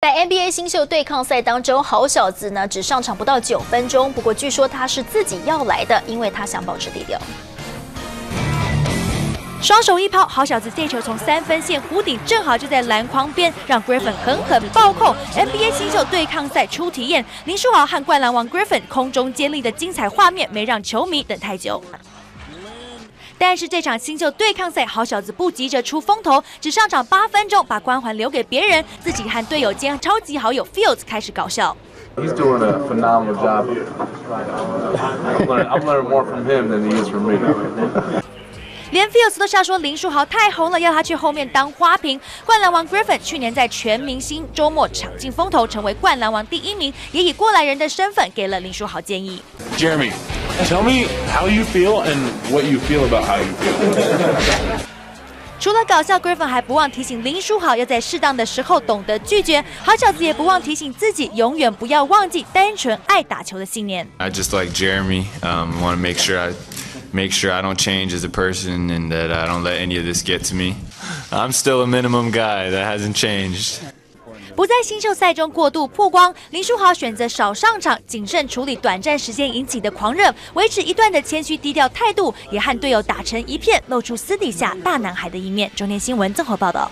在 NBA 新秀对抗赛当中，好小子呢只上场不到九分钟，不过据说他是自己要来的，因为他想保持低调。双手一抛，好小子这球从三分线弧顶，正好就在篮筐边，让 Griffin 狠狠暴扣。NBA 新秀对抗赛初体验，林书豪和灌篮王 Griffin 空中接力的精彩画面，没让球迷等太久。但是这场新秀对抗赛，好小子不急着出风头，只上场八分钟，把光环留给别人，自己和队友兼超级好友 Fields 开始搞笑。He's doing a phenomenal job. I'm learning more from him than he is from me. 连 Fields 都笑说林书豪太红了，要他去后面当花瓶。灌篮王 Griffin 去年在全明星周末抢尽风头，成为灌篮王第一名，也以过来人的身份给了林书豪建议。Jeremy, tell me how you feel and what you feel about how you feel. 除了搞笑，Griffin 还不忘提醒林书豪要在适当的时候懂得拒绝。好小子也不忘提醒自己，永远不要忘记单纯爱打球的信念。I just like Jeremy. Um, want to make sure I make sure I don't change as a person and that I don't let any of this get to me. I'm still a minimum guy that hasn't changed. 不在新秀赛中过度曝光，林书豪选择少上场，谨慎处理短暂时间引起的狂热，维持一段的谦虚低调态度，也和队友打成一片，露出私底下大男孩的一面。中天新闻综合报道。